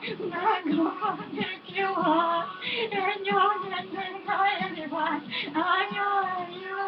Not going to you on, and you're not going to anyone. I know you